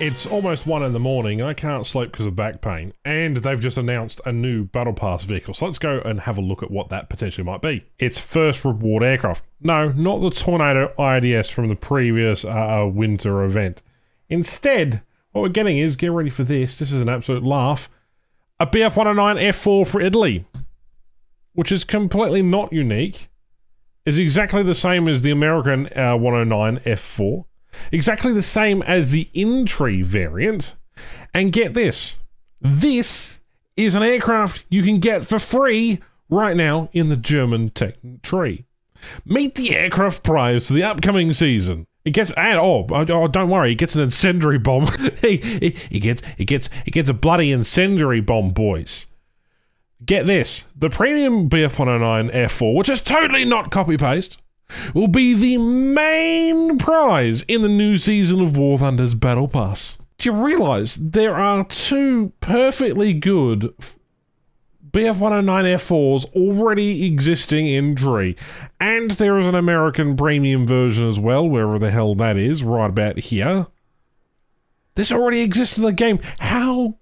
It's almost one in the morning and I can't sleep because of back pain. And they've just announced a new Battle Pass vehicle. So let's go and have a look at what that potentially might be. It's first reward aircraft. No, not the Tornado IDS from the previous uh, uh, winter event. Instead, what we're getting is, get ready for this, this is an absolute laugh, a Bf 109 F4 for Italy. Which is completely not unique. Is exactly the same as the American uh, 109 F4 Exactly the same as the in-tree variant. And get this. This is an aircraft you can get for free right now in the German tech tree. Meet the aircraft prize for the upcoming season. It gets and oh, oh, don't worry, it gets an incendiary bomb. it, gets it gets it gets a bloody incendiary bomb, boys. Get this: the premium Bf 109 F4, which is totally not copy paste, will be the main prize in the new season of War Thunder's Battle Pass. Do you realise there are two perfectly good BF 109 F4s already existing in tree, and there is an American premium version as well, wherever the hell that is, right about here. This already exists in the game. How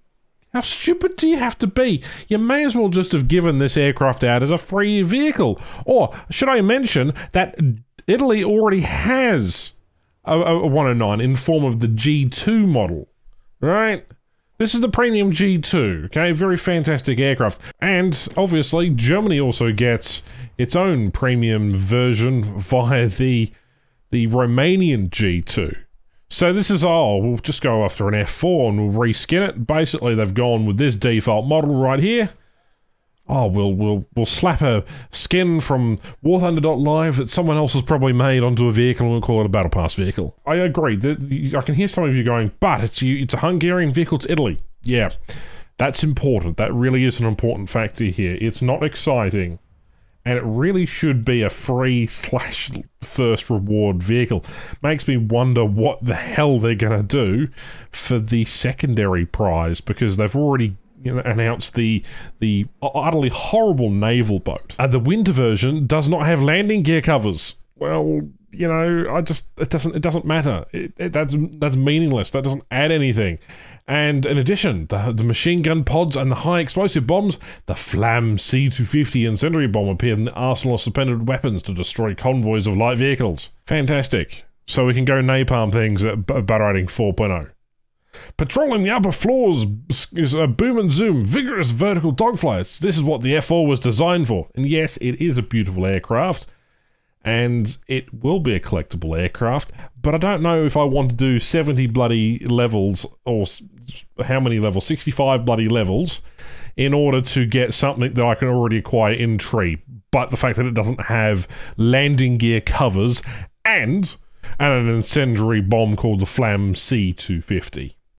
how stupid do you have to be? You may as well just have given this aircraft out as a free vehicle. Or should I mention that Italy already has a, a 109 in form of the G2 model, right? This is the premium G2, okay? Very fantastic aircraft. And obviously, Germany also gets its own premium version via the the Romanian G2. So this is, oh, we'll just go after an F4 and we'll reskin it. Basically, they've gone with this default model right here. Oh, we'll we'll we'll slap a skin from War Thunder.live that someone else has probably made onto a vehicle and we'll call it a Battle Pass vehicle. I agree. I can hear some of you going, but it's it's a Hungarian vehicle, it's Italy. Yeah, that's important. That really is an important factor here. It's not exciting and it really should be a free slash first reward vehicle. Makes me wonder what the hell they're going to do for the secondary prize because they've already you know, announced the the utterly horrible naval boat. Uh, the winter version does not have landing gear covers. Well, you know, I just it doesn't it doesn't matter. It, it, that's that's meaningless. That doesn't add anything. And in addition, the, the machine gun pods and the high explosive bombs, the Flam C-250 incendiary bomb appear in the arsenal of suspended weapons to destroy convoys of light vehicles. Fantastic. So we can go napalm things at battle rating 4.0. Patrolling the upper floors is a boom and zoom, vigorous vertical dogfights. This is what the F4 was designed for. And yes, it is a beautiful aircraft and it will be a collectible aircraft. But I don't know if I want to do 70 bloody levels or how many levels? 65 bloody levels in order to get something that I can already acquire in tree. But the fact that it doesn't have landing gear covers and and an incendiary bomb called the Flam C250.